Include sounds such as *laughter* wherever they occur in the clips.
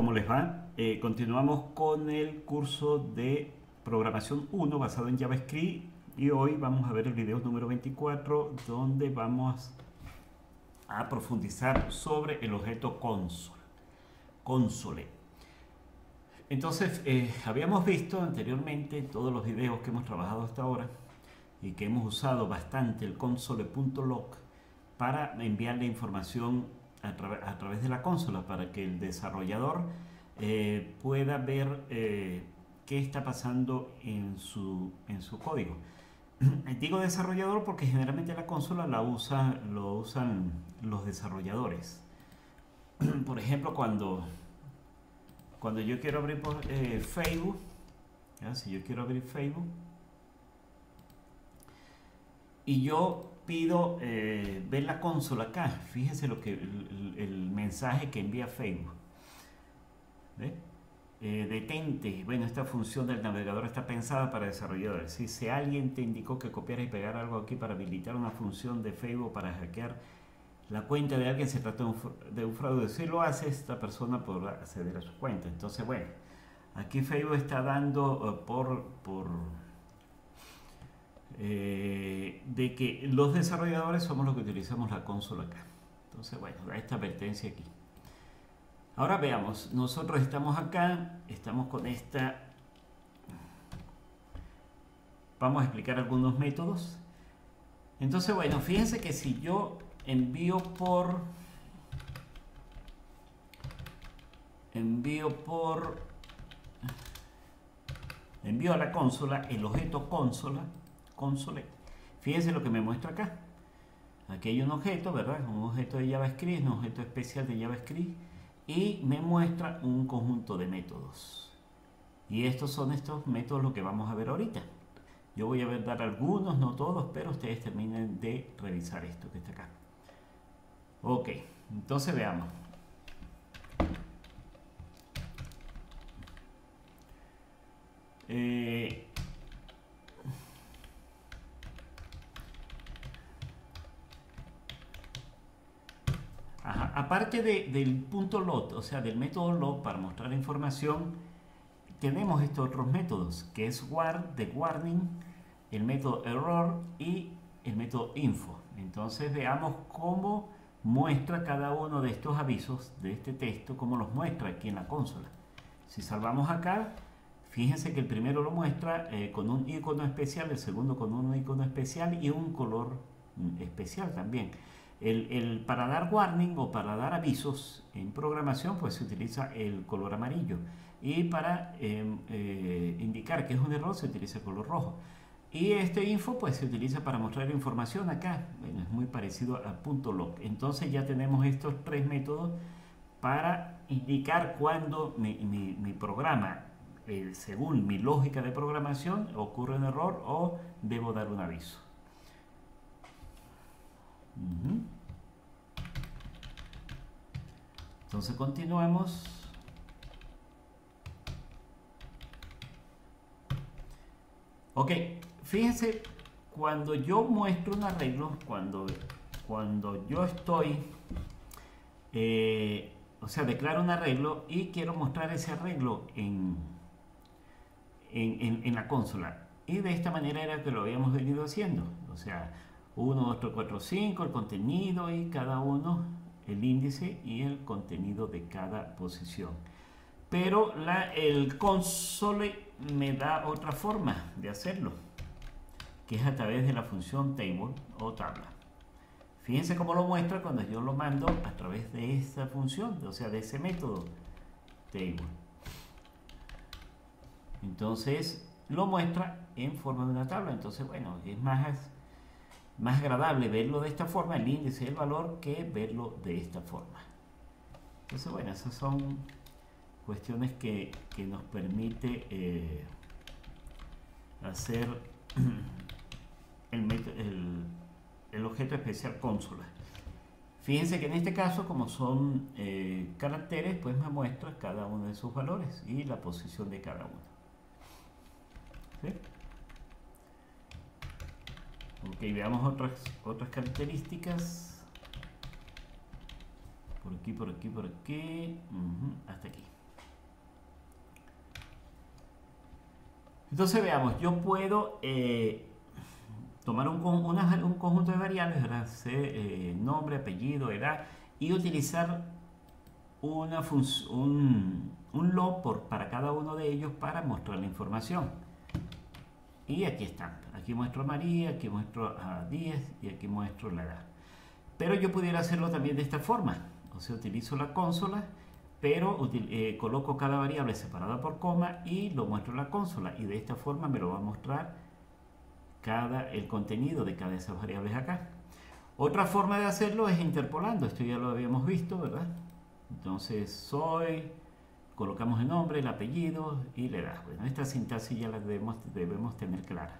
¿Cómo les va? Eh, continuamos con el curso de programación 1 basado en JavaScript y hoy vamos a ver el video número 24 donde vamos a profundizar sobre el objeto console. console. Entonces, eh, habíamos visto anteriormente en todos los videos que hemos trabajado hasta ahora y que hemos usado bastante el console.log para enviarle información a, través de la consola para que el desarrollador eh, pueda ver eh, qué está pasando en su, en su código. *clears throat* Digo desarrollador porque generalmente la consola la usa, lo usan los desarrolladores. *clears throat* Por ejemplo, cuando, cuando yo quiero abrir por, eh, Facebook, si yo quiero abrir Facebook, y yo pido eh, ver la consola acá. Fíjense lo que el, mensaje que envía Facebook. Eh, detente. Bueno, esta función del navegador está pensada para desarrolladores. Si alguien te indicó que copiar y pegar algo aquí para habilitar una función de Facebook para hackear la cuenta de alguien, se trata de un, fraude. Si lo hace, esta persona podrá acceder a su cuenta. Entonces, bueno, aquí Facebook está dando eh, por, por eh, de que los desarrolladores somos los que utilizamos la consola acá. Entonces, bueno, esta advertencia aquí. Ahora veamos, nosotros estamos acá, estamos con esta... Vamos a explicar algunos métodos. Entonces, bueno, fíjense que si yo envío por... Envío por... Envío a la consola el objeto consola console. Fíjense lo que me muestra acá. Aquí hay un objeto, ¿verdad? Un objeto de JavaScript, un objeto especial de JavaScript y me muestra un conjunto de métodos. Y estos son estos métodos lo que vamos a ver ahorita. Yo voy a dar algunos, no todos, pero ustedes terminen de revisar esto que está acá. Ok, entonces veamos. Eh, aparte del punto lot, o sea, del método lot para mostrar información, tenemos estos otros métodos, que es war, de warning, el método error y el método info. Entonces veamos cómo muestra cada uno de estos avisos de este texto, cómo los muestra aquí en la consola. Si salvamos acá, fíjense que el primero lo muestra eh, con un icono especial, el segundo con un icono especial y un color mm, especial también. El, para dar warning o para dar avisos en programación, pues se utiliza el color amarillo. Y para em, eh, indicar que es un error, se utiliza el color rojo. Y este info, pues se utiliza para mostrar información acá. Bueno, es muy parecido a punto .log. Entonces ya tenemos estos tres métodos para indicar cuando mi, programa, eh, según mi lógica de programación, ocurre un error o debo dar un aviso. Entonces continuemos. Ok, fíjense, cuando yo muestro un arreglo, cuando, cuando yo estoy, eh, o sea, declaro un arreglo y quiero mostrar ese arreglo en, en, en la consola. Y de esta manera era que lo habíamos venido haciendo. O sea, 1, 2, 3, 4, 5, el contenido y cada uno el índice y el contenido de cada posición. Pero la, el console me da otra forma de hacerlo, que es a través de la función table o tabla. Fíjense cómo lo muestra cuando yo lo mando a través de esta función, o sea, de ese método table. Entonces lo muestra en forma de una tabla. Entonces, bueno, es más más agradable verlo de esta forma, el índice del valor, que verlo de esta forma. Entonces, bueno, esas son cuestiones que, nos permite eh, hacer *clears throat* el, el, objeto especial consola. Fíjense que en este caso, como son eh, caracteres, pues me muestra cada uno de sus valores y la posición de cada uno. Ok, veamos otras, otras características. Por aquí, por aquí, por aquí. Hasta aquí. Entonces veamos, yo puedo eh, tomar un, conjunto de variables. C, eh, nombre, apellido, edad, y utilizar una un, un, log por, para cada uno de ellos para mostrar la información. Y aquí están. Aquí muestro a María, aquí muestro a 10 y aquí muestro la edad. Pero yo pudiera hacerlo también de esta forma. O sea, utilizo la consola, pero eh, coloco cada variable separada por coma y lo muestro en la consola. Y de esta forma me lo va a mostrar cada, el contenido de cada de esas variables acá. Otra forma de hacerlo es interpolando. Esto ya lo habíamos visto, ¿verdad? Entonces, soy, colocamos el nombre, el apellido y la edad. Bueno, esta sintaxis ya la debemos, debemos tener clara.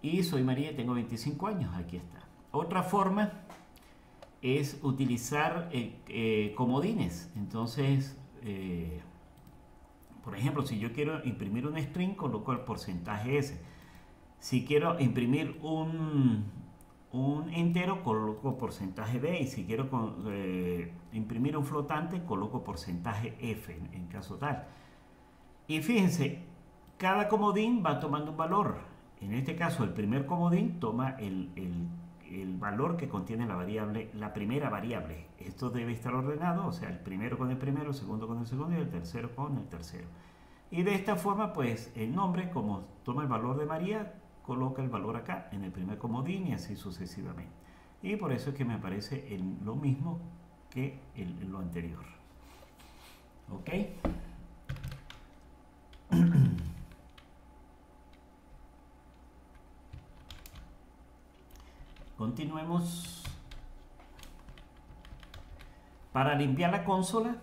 Y soy María, tengo 25 años, aquí está. Otra forma es utilizar eh, eh, comodines. Entonces, eh, por ejemplo, si yo quiero imprimir un string, coloco el porcentaje S. Si quiero imprimir un, un entero, coloco porcentaje B. Y si quiero imprimir un flotante, coloco porcentaje F en, caso tal. Y fíjense, cada comodín va tomando un valor. En este caso, el primer comodín toma el el valor que contiene la variable, la primera variable. Esto debe estar ordenado, o sea, el primero con el primero, el segundo con el segundo y el tercero con el tercero. Y de esta forma, pues, el nombre, como toma el valor de María, coloca el valor acá, en el primer comodín y así sucesivamente. Y por eso es que me aparece lo mismo que lo anterior. ¿Ok? *clears throat* Continuemos. Para limpiar la consola,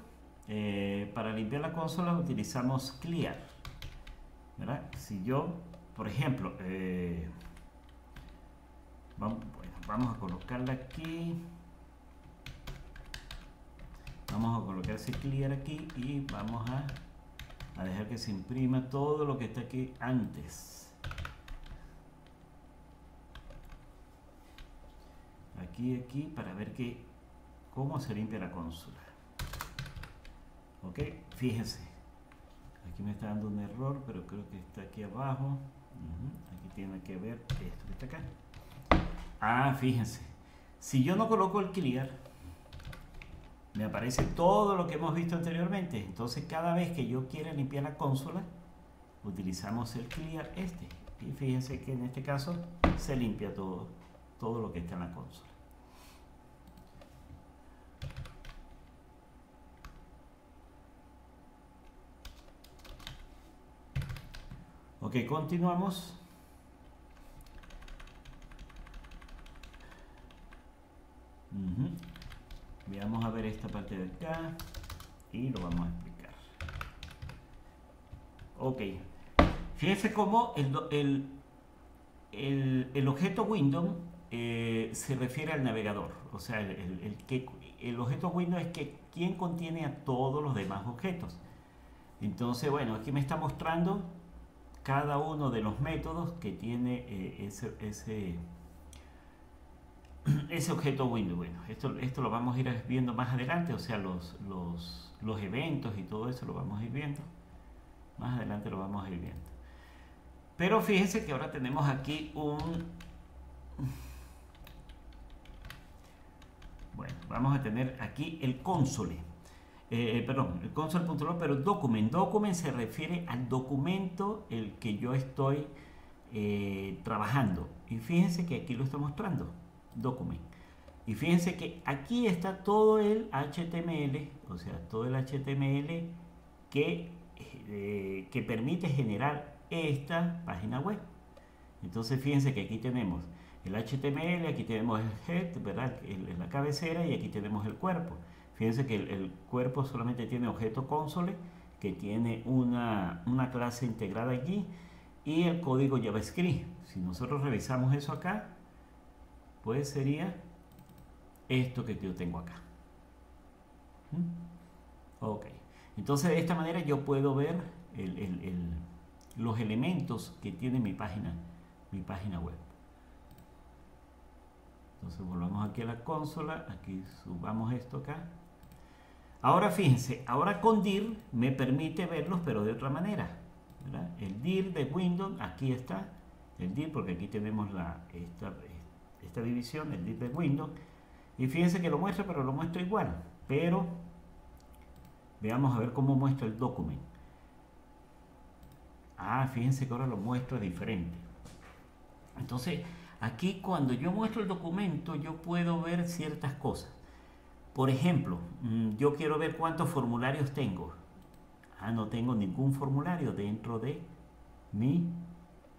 eh, para limpiar la consola utilizamos clear. Si yo, por ejemplo, eh, vamos, a colocarla aquí. Vamos a colocar ese clear aquí y vamos a, a dejar que se imprima todo lo que está aquí antes. aquí aquí para ver que, cómo se limpia la consola. Ok, fíjense. Aquí me está dando un error, pero creo que está aquí abajo. Aquí tiene que ver esto que está acá. Ah, fíjense. Si yo no coloco el clear, me aparece todo lo que hemos visto anteriormente. Entonces cada vez que yo quiera limpiar la consola, utilizamos el clear este. Y fíjense que en este caso se limpia todo, todo lo que está en la consola. Ok, continuamos. Vamos a ver esta parte de acá y lo vamos a explicar. Ok, fíjense cómo el, el, objeto window eh, se refiere al navegador. O sea, el, el objeto window es que quien contiene a todos los demás objetos. Entonces, bueno, aquí me está mostrando cada uno de los métodos que tiene eh, ese, ese, *clears throat* objeto window. Bueno, esto, esto lo vamos a ir viendo más adelante, o sea, los, los, los eventos y todo eso lo vamos a ir viendo. Más adelante lo vamos a ir viendo. Pero fíjense que ahora tenemos aquí un... Bueno, vamos a tener aquí el console. Eh, perdón, el console.log, pero document. Document se refiere al documento el que yo estoy eh, trabajando. Y fíjense que aquí lo está mostrando, document. Y fíjense que aquí está todo el HTML, o sea, todo el HTML que, eh, que permite generar esta página web. Entonces fíjense que aquí tenemos el HTML, aquí tenemos el head, ¿verdad? la cabecera y aquí tenemos el cuerpo. Fíjense que el, cuerpo solamente tiene objeto console, que tiene una, clase integrada allí, y el código JavaScript. Si nosotros revisamos eso acá, pues sería esto que yo tengo acá. ¿Mm? Ok. Entonces de esta manera yo puedo ver los elementos que tiene mi página, mi página web. Entonces volvamos aquí a la consola, aquí subamos esto acá. Ahora fíjense, ahora con dir me permite verlos pero de otra manera. El dir de Windows, aquí está, el dir, porque aquí tenemos esta, esta división, el dir de Windows. Y fíjense que lo muestra, pero lo muestra igual. Pero veamos a ver cómo muestra el documento. Ah, fíjense que ahora lo muestra diferente. Entonces, aquí cuando yo muestro el documento, yo puedo ver ciertas cosas. Por ejemplo, mm, yo quiero ver cuántos formularios tengo. Ah, no tengo ningún formulario dentro de mi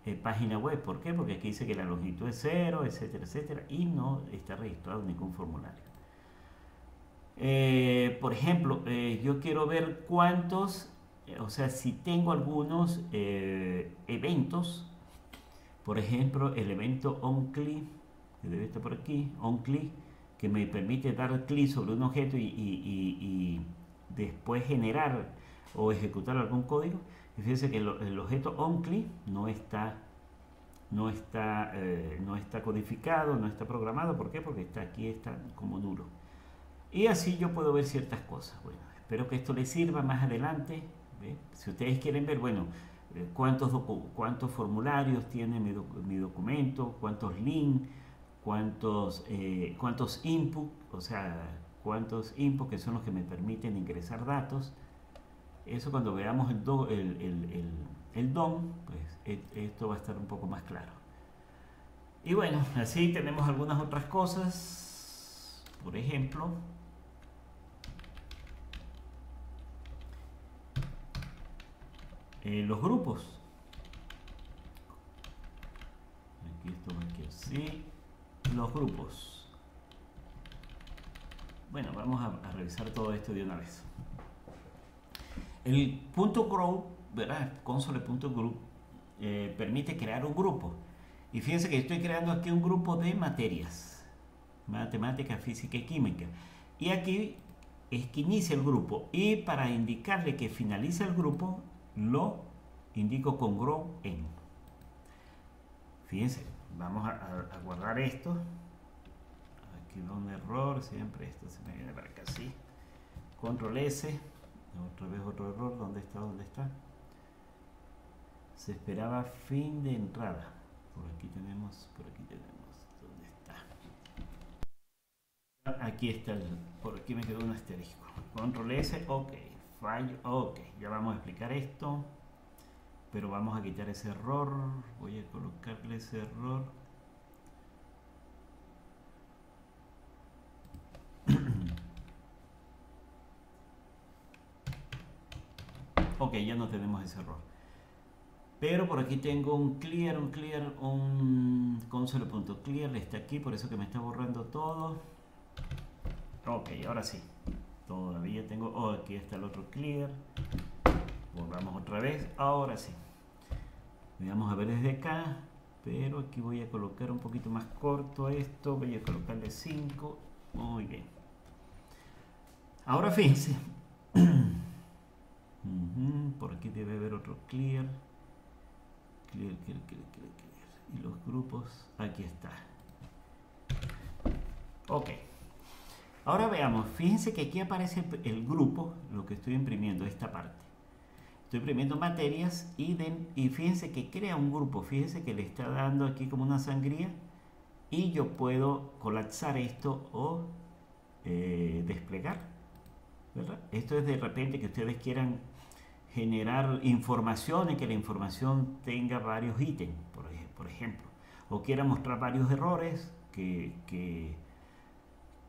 eh, página web. ¿Por qué? Porque aquí dice que la longitud es cero, etcétera, etcétera, y no está registrado ningún formulario. Eh, por ejemplo, eh, yo quiero ver cuántos, o sea, si tengo algunos eventos, por ejemplo, el evento onClick, que debe estar por aquí, onClick, que me permite dar clic sobre un objeto y, y después generar o ejecutar algún código. fíjense que el, objeto onClick no está, no, está, eh, no está codificado, no está programado. ¿Por qué? Porque está aquí, está como nulo. Y así yo puedo ver ciertas cosas. Bueno, espero que esto les sirva más adelante. Si ustedes quieren ver, bueno, eh, cuántos, cuántos formularios tiene mi, documento, cuántos links, cuántos, eh, inputs, o sea, cuántos inputs que son los que me permiten ingresar datos. Eso cuando veamos el, el, DOM, pues e, esto va a estar un poco más claro. Y bueno, así tenemos algunas otras cosas. Por ejemplo, eh, los grupos. Aquí esto va aquí así. Los grupos. Bueno, vamos a revisar todo esto de una vez. El punto .grow, ¿verdad? Console.group eh, permite crear un grupo. Y fíjense que estoy creando aquí un grupo de materias. Matemática, física y química. Y aquí es que inicia el grupo. Y para indicarle que finaliza el grupo, lo indico con grow en. Fíjense, vamos a, guardar esto. Aquí va un error, siempre esto se me viene para acá así. Control S otra vez otro error. ¿Dónde está? ¿Dónde está? Se esperaba fin de entrada. Por aquí tenemos, por aquí tenemos. ¿Dónde está? Aquí está el, por aquí me quedó un asterisco. Control S, ok. Fallo, ok. Ya vamos a explicar esto. Pero vamos a quitar ese error. Voy a colocarle ese error. *clears throat* Ok, ya no tenemos ese error. Pero por aquí tengo un clear, un clear, un console.clear, está aquí, por eso que me está borrando todo. Ok, ahora sí. Todavía tengo, oh, aquí está el otro clear. Volvamos otra vez, ahora sí. Vamos a ver desde acá, pero aquí voy a colocar un poquito más corto esto, voy a colocarle 5. Muy bien. Ahora fíjense. *clears throat* Por aquí debe haber otro clear. Clear, clear, clear, clear, clear. Y los grupos, aquí está. Ok. Ahora veamos, fíjense que aquí aparece el grupo, lo que estoy imprimiendo, esta parte. Estoy imprimiendo materias y, y fíjense que crea un grupo, fíjense que le está dando aquí como una sangría y yo puedo colapsar esto o eh, desplegar. Esto es de repente que ustedes quieran generar información y que la información tenga varios ítems, por, ejemplo, o quiera mostrar varios errores que,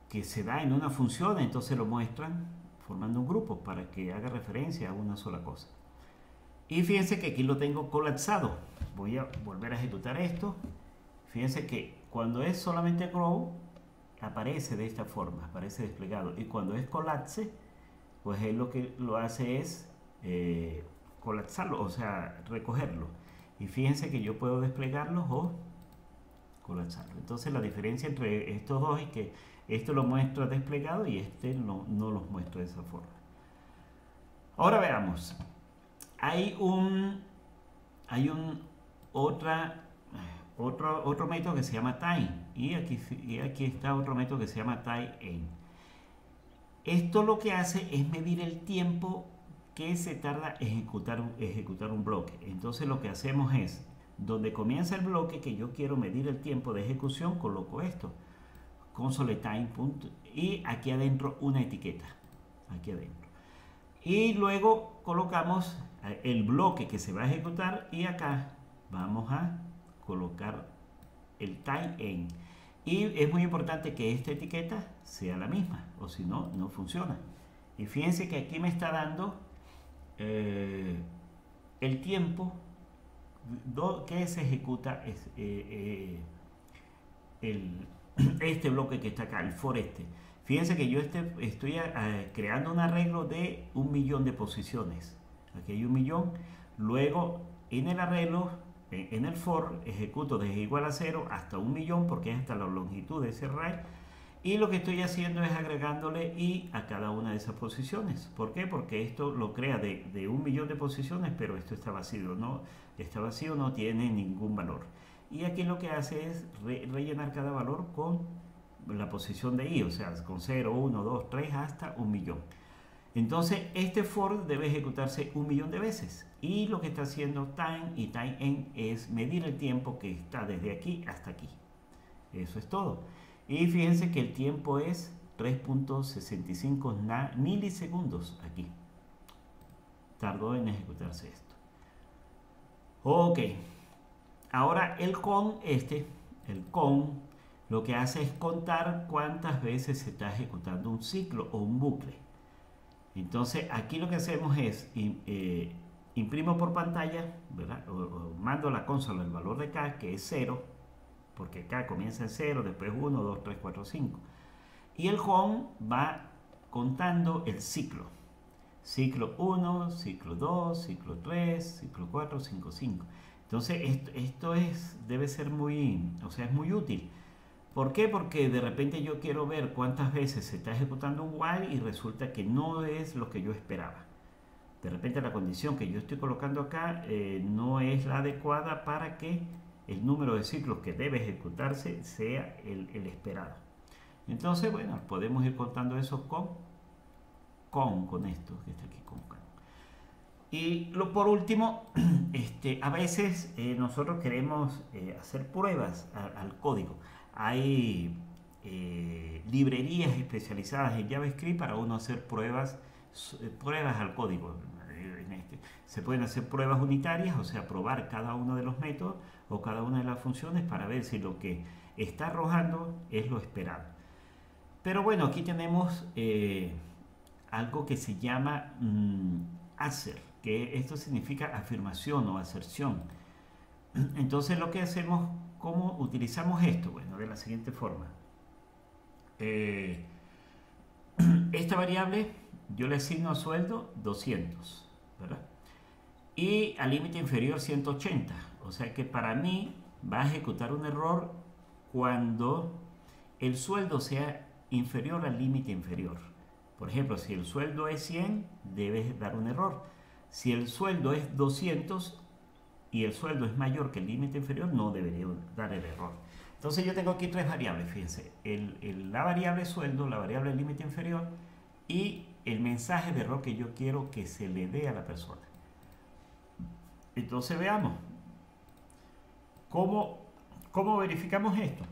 que, se da en una función, entonces lo muestran formando un grupo para que haga referencia a una sola cosa. Y fíjense que aquí lo tengo colapsado. Voy a volver a ejecutar esto. Fíjense que cuando es solamente grow, aparece de esta forma, aparece desplegado. Y cuando es colapse, pues él lo que lo hace es eh, colapsarlo, o sea, recogerlo. Y fíjense que yo puedo desplegarlo o colapsarlo. Entonces la diferencia entre estos dos es que esto lo muestra desplegado y este no, no los muestra de esa forma. Ahora veamos. Hay un, hay un otra, otro, otro método que se llama time y aquí, aquí está otro método que se llama time Esto lo que hace es medir el tiempo que se tarda ejecutar, ejecutar un bloque. Entonces lo que hacemos es, donde comienza el bloque que yo quiero medir el tiempo de ejecución, coloco esto, console time. y aquí adentro una etiqueta, aquí adentro. Y luego colocamos eh, el bloque que se va a ejecutar y acá vamos a colocar el time en. Y es muy importante que esta etiqueta sea la misma, o si no, no funciona. Y fíjense que aquí me está dando eh, el tiempo que se ejecuta es, eh, eh, *clears throat* este bloque que está acá, el for este. Fíjense que yo este, estoy creando un arreglo de un millón de posiciones. Aquí hay un millón. Luego, en el arreglo, en el for, ejecuto desde igual a cero hasta un millón, porque es hasta la longitud de ese array y lo que estoy haciendo es agregándole i a cada una de esas posiciones. ¿Por qué? Porque esto lo crea de, un millón de posiciones, pero esto está vacío, ¿no? Está vacío, no tiene ningún valor. Y aquí lo que hace es rellenar cada valor con la posición de i, o sea, con 0, 1, 2, 3 hasta un millón. Entonces, este for debe ejecutarse un millón de veces. Y lo que está haciendo time y time en es medir el tiempo que está desde aquí hasta aquí. Eso es todo. Y fíjense que el tiempo es 3.65 milisegundos aquí. Tardó en ejecutarse esto. Ok. Ahora el con este, el con, lo que hace es contar cuántas veces se está ejecutando un ciclo o un bucle. Entonces aquí lo que hacemos es eh, imprimo por pantalla, mando a la consola el valor de K, que es 0, porque acá comienza en 0, después 1, 2, 3, 4, 5. Y el home va contando el ciclo. Ciclo 1, ciclo 2, ciclo 3, ciclo 4, 5, 5. Entonces esto, esto, es, debe ser es muy útil. ¿Por qué? Porque de repente yo quiero ver cuántas veces se está ejecutando un while y resulta que no es lo que yo esperaba. De repente la condición que yo estoy colocando acá eh, no es la adecuada para que el número de ciclos que debe ejecutarse sea el, esperado. Entonces, bueno, podemos ir contando eso con, con, con esto que está aquí con, Y lo, por último, *clears throat* este, a veces eh, nosotros queremos eh, hacer pruebas al código. Hay eh, librerías especializadas en JavaScript para uno hacer pruebas, pruebas al código. Este, se pueden hacer pruebas unitarias, o sea, probar cada uno de los métodos o cada una de las funciones para ver si lo que está arrojando es lo esperado. Pero bueno, aquí tenemos eh, algo que se llama mm, hacer, que esto significa afirmación o aserción. *clears throat* Entonces lo que hacemos, ¿cómo utilizamos esto? Bueno, de la siguiente forma. Eh, *clears throat* esta variable yo le asigno a sueldo 200, ¿verdad? Y al límite inferior 180. O sea que para mí va a ejecutar un error cuando el sueldo sea inferior al límite inferior. Por ejemplo, si el sueldo es 100, debe dar un error. Si el sueldo es 200 y el sueldo es mayor que el límite inferior, no debería dar el error. Entonces yo tengo aquí tres variables, fíjense. la variable sueldo, la variable límite inferior y el mensaje de error que yo quiero que se le dé a la persona. Entonces veamos, ¿Cómo, ¿Cómo verificamos esto?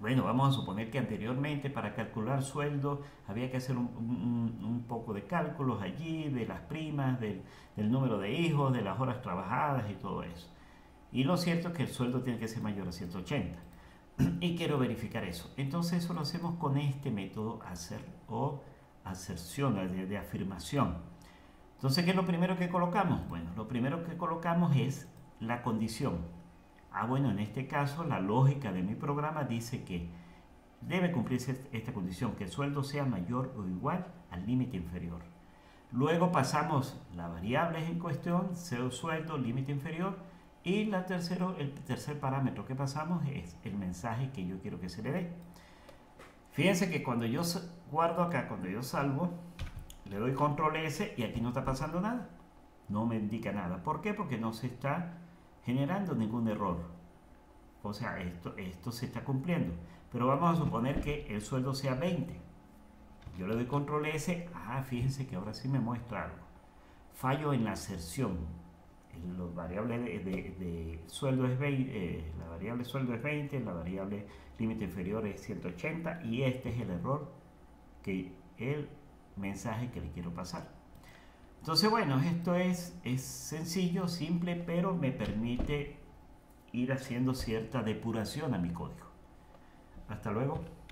Bueno, vamos a suponer que anteriormente para calcular sueldo había que hacer un, poco de cálculos allí, de las primas, del, número de hijos, de las horas trabajadas y todo eso. Y lo cierto es que el sueldo tiene que ser mayor a 180. *clears throat* Y quiero verificar eso. Entonces eso lo hacemos con este método hacer o aserción, de, de afirmación. Entonces, ¿qué es lo primero que colocamos? Bueno, lo primero que colocamos es la condición. Ah, bueno, en este caso la lógica de mi programa dice que debe cumplirse esta condición, que el sueldo sea mayor o igual al límite inferior. Luego pasamos las variables en cuestión, sueldo, límite inferior, y la tercero, el tercer parámetro que pasamos es el mensaje que yo quiero que se le dé. Fíjense que cuando yo guardo acá, cuando yo salvo, le doy control S y aquí no está pasando nada. No me indica nada. ¿Por qué? Porque no se está generando ningún error. O sea, esto, esto se está cumpliendo. Pero vamos a suponer que el sueldo sea 20. Yo le doy control S. Ah, fíjense que ahora sí me muestra algo. fallo en la aserción. Los variables de, sueldo es 20, eh, la variable sueldo es 20, la variable límite inferior es 180 y este es el error que el mensaje que le quiero pasar. Entonces, bueno, esto es, es sencillo, simple, pero me permite ir haciendo cierta depuración a mi código. Hasta luego.